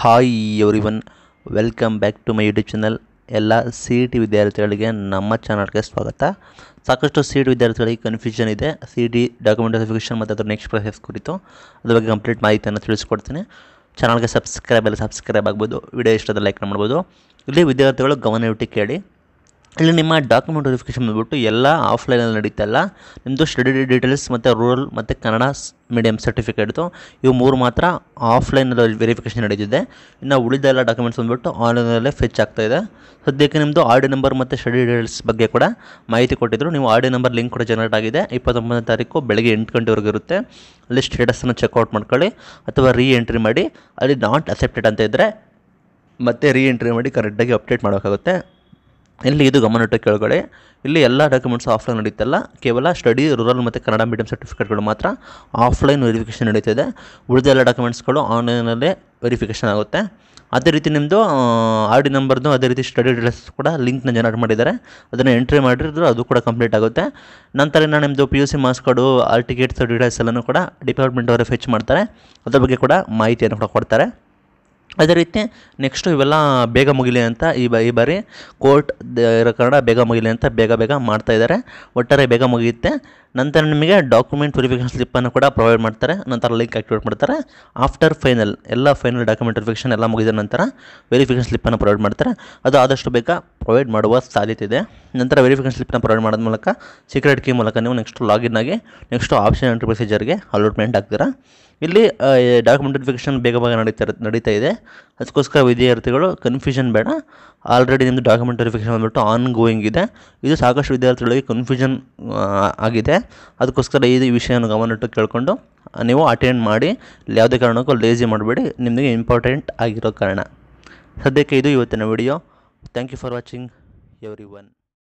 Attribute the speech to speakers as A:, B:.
A: Hi everyone welcome back to my YouTube channel. ಎಲ್ಲ C E T ವಿದ್ಯಾರ್ಥಿಗಳಿಗೆ ನಮ್ಮ ಚಾನಲ್ಗೆ ಸ್ವಾಗತ. ಸಾಕಷ್ಟು ಸಿ ಇ ಟಿ ವಿದ್ಯಾರ್ಥಿಗಳಿಗೆ ಕನ್ಫ್ಯೂಷನ್ ಇದೆ. C E T document verification ಮತ್ತು ಅದರ ನೆಕ್ಸ್ಟ್ ಪ್ರೊಸೆಸ್ ಕುರಿತು ಅದ್ರ ಬಗ್ಗೆ ಕಂಪ್ಲೀಟ್ ಮಾಹಿತಿಯನ್ನು ತಿಳಿಸ್ಕೊಡ್ತೀನಿ. ಚಾನಲ್ಗೆ ಸಬ್ಸ್ಕ್ರೈಬ್ ಎಲ್ಲ ಸಬ್ಸ್ಕ್ರೈಬ್ ಆಗ್ಬೋದು. ವಿಡಿಯೋ ಇಷ್ಟದ ಲೈಕ್ ಮಾಡ್ಬೋದು. ಇಲ್ಲಿ ವಿದ್ಯಾರ್ಥಿಗಳು ಗಮನವಿಟ್ಟು ಕೇಳಿ. ಇಲ್ಲಿ ನಿಮ್ಮ ಡಾಕ್ಯುಮೆಂಟ್ ವೆರಿಫಿಕೇಷನ್ ಬಂದ್ಬಿಟ್ಟು ಎಲ್ಲ ಆಫ್ಲೈನಲ್ಲಿ ನಡೀತಲ್ಲ ನಿಮ್ಮದು ಸ್ಟಡಿ ಡೀಟೇಲ್ಸ್ ಮತ್ತು ರೂರಲ್ ಮತ್ತು ಕನ್ನಡ ಮೀಡಿಯಂ ಸರ್ಟಿಫಿಕೇಟ್ದು ಇವು ಮೂರು ಮಾತ್ರ ಆಫ್ಲೈನಲ್ಲಿ ವೆರಿಫಿಕೇಷನ್ ನಡೀತಿದೆ ಇನ್ನು ಉಳಿದ ಎಲ್ಲ ಡಾಕ್ಯುಮೆಂಟ್ಸ್ ಬಂದ್ಬಿಟ್ಟು ಆನ್ಲೈನಲ್ಲೇ ಫೆಚ್ ಆಗ್ತಾ ಇದೆ. ಸದ್ಯಕ್ಕೆ ನಿಮ್ಮದು ಆರ್ ಡಿ ನಂಬರ್ ಮತ್ತು ಸ್ಟಡಿ ಡೀಟೇಲ್ಸ್ ಬಗ್ಗೆ ಕೂಡ ಮಾಹಿತಿ ಕೊಟ್ಟಿದ್ದರು ನೀವು ಆರ್ ಡಿ ನಂಬರ್ ಲಿಂಕ್ ಕೂಡ ಜನರೇಟ್ ಆಗಿದೆ. ಇಪ್ಪತ್ತೊಂಬತ್ತನೇ ತಾರೀಕು ಬೆಳಗ್ಗೆ ಎಂಟು ಗಂಟೆವರೆಗೂ ಇರುತ್ತೆ. ಅಲ್ಲಿ ಸ್ಟೇಟಸನ್ನು ಚೆಕ್ಔಟ್ ಮಾಡ್ಕೊಳ್ಳಿ ಅಥವಾ ರೀ ಎಂಟ್ರಿ ಮಾಡಿ. ಅಲ್ಲಿ ನಾಟ್ ಅಕ್ಸೆಪ್ಟೆಡ್ ಅಂತ ಇದ್ದರೆ ಮತ್ತೆ ರೀ ಎಂಟ್ರಿ ಮಾಡಿ ಕರೆಕ್ಟಾಗಿ ಅಪ್ಡೇಟ್ ಮಾಡೋಕ್ಕಾಗುತ್ತೆ ಇಲ್ಲಿ ಇದು ಗಮನಿಟ್ಟು ಕೆಳಗಡೆ ಇಲ್ಲಿ ಎಲ್ಲ ಡಾಕ್ಯುಮೆಂಟ್ಸ್ ಆಫ್ಲೈನ್ ನಡೀತಲ್ಲ. ಕೇವಲ ಸ್ಟಡಿ ರೂರಲ್ ಮತ್ತು ಕನ್ನಡ ಮೀಡಿಯಂ ಸರ್ಟಿಫಿಕೇಟ್ಗಳು ಮಾತ್ರ ಆಫ್ಲೈನ್ ವೆರಿಫಿಕೇಷನ್ ನಡೀತಿದೆ. ಉಳಿದ ಎಲ್ಲ ಡಾಕ್ಯುಮೆಂಟ್ಸ್ಗಳು ಆನ್ಲೈನಲ್ಲೇ ವೆರಿಫಿಕೇಷನ್ ಆಗುತ್ತೆ. ಅದೇ ರೀತಿ ನಿಮ್ಮದು ಆರ್ ಡಿ ನಂಬರ್ದು ಅದೇ ರೀತಿ ಸ್ಟಡಿ ಡೀಟೇಲ್ಸ್ ಕೂಡ ಲಿಂಕ್ನ ಜನರೇಟ್ ಮಾಡಿದ್ದಾರೆ. ಅದನ್ನು ಎಂಟ್ರಿ ಮಾಡಿದ್ರು ಅದು ಕೂಡ ಕಂಪ್ಲೀಟ್ ಆಗುತ್ತೆ. ನಂತರ ನಿಮ್ಮದು P U C marks card hall tickets details ಎಲ್ಲನೂ ಕೂಡ ಡಿಪಾರ್ಟ್ಮೆಂಟ್ ಅವರೇ ಫೆಚ್ ಮಾಡ್ತಾರೆ. ಅದ್ರ ಬಗ್ಗೆ ಕೂಡ ಮಾಹಿತಿಯನ್ನು ಕೂಡ ಕೊಡ್ತಾರೆ. ಅದೇ ರೀತಿ ನೆಕ್ಸ್ಟು ಇವೆಲ್ಲ ಬೇಗ ಮುಗಿಲಿ ಅಂತ ಈ ಬ, ಈ ಬಾರಿ ಕೋರ್ಟ್ ಇರೋ ಕಾರಣ ಬೇಗ ಮುಗಿಲಿ ಅಂತ ಬೇಗ ಬೇಗ ಮಾಡ್ತಾ ಇದ್ದಾರೆ. ಒಟ್ಟಾರೆ ಬೇಗ ಮುಗಿಯುತ್ತೆ. ನಂತರ ನಿಮಗೆ ಡಾಕ್ಯುಮೆಂಟ್ ವೆರಿಫಿಕೇಷನ್ ಸ್ಲಿಪ್ಪನ್ನು ಕೂಡ ಪ್ರೊವೈಡ್ ಮಾಡ್ತಾರೆ. ನಂತರ ಲಿಂಕ್ ಆಕ್ಟಿವೇಟ್ ಮಾಡ್ತಾರೆ. ಆಫ್ಟರ್ ಫೈನಲ್ ಎಲ್ಲ ಫೈನಲ್ ಡಾಕ್ಯುಮೆಂಟ್ ವೆರಿಫಿಕೇಷನ್ ಎಲ್ಲ ಮುಗಿದ ನಂತರ ವೆರಿಫಿಕೇಷನ್ ಸ್ಲಿಪ್ಪನ್ನು ಪ್ರೊವೈಡ್ ಮಾಡ್ತಾರೆ. ಅದು ಆದಷ್ಟು ಬೇಗ ಪ್ರೊವೈಡ್ ಮಾಡುವ ಸಾಧ್ಯತೆ ಇದೆ. ನಂತರ ವೆರಿಫಿಕೇಷನ್ ಸ್ಲಿಪ್ನ ಪ್ರೊವೈಡ್ ಮಾಡೋದ ಮೂಲಕ ಸೀಕ್ರೆಟ್ ಕೀ ಮೂಲಕ ನೀವು ನೆಕ್ಸ್ಟ್ ಲಾಗಿನ್ ಆಗಿ ನೆಕ್ಸ್ಟ್ ಆಪ್ಷನ್ ಎಂಟ್ರಿ ಪ್ರೊಸೀಜರ್ಗೆ ಅಲಾಟ್ಮೆಂಟ್ ಆಗ್ತೀರಾ ಇಲ್ಲಿ ಡಾಕ್ಯುಮೆಂಟ್ ವೆರಿಫಿಕೇಷನ್ ಬೇಗ ಬೇಗ ನಡೀತಾ ನಡೀತಾ ಇದೆ. ಅದಕ್ಕೋಸ್ಕರ ವಿದ್ಯಾರ್ಥಿಗಳು ಕನ್ಫ್ಯೂಷನ್ ಬೇಡ. ಆಲ್ರೆಡಿ ನಿಮ್ಮದು ಡಾಕ್ಯುಮೆಂಟ್ ವೆರಿಫಿಕೇಷನ್ ಬಂದ್ಬಿಟ್ಟು ಆನ್ ಗೋಯಿಂಗ್ ಇದೆ. ಇದು ಸಾಕಷ್ಟು ವಿದ್ಯಾರ್ಥಿಗಳಿಗೆ ಕನ್ಫ್ಯೂಷನ್ ಆಗಿದೆ. ಅದಕ್ಕೋಸ್ಕರ ಈ ವಿಷಯವನ್ನು ಗಮನಿಟ್ಟು ಕೇಳಿಕೊಂಡು ನೀವು ಅಟೆಂಡ್ ಮಾಡಿ ಯಾವುದೇ ಕಾರಣಕ್ಕೂ ಲೇಜಿ ಮಾಡಬೇಡಿ, ನಿಮಗೆ ಇಂಪಾರ್ಟೆಂಟ್ ಆಗಿರೋ ಕಾರಣ. ಸದ್ಯಕ್ಕೆ ಇದು ಇವತ್ತಿನ video thank you for watching everyone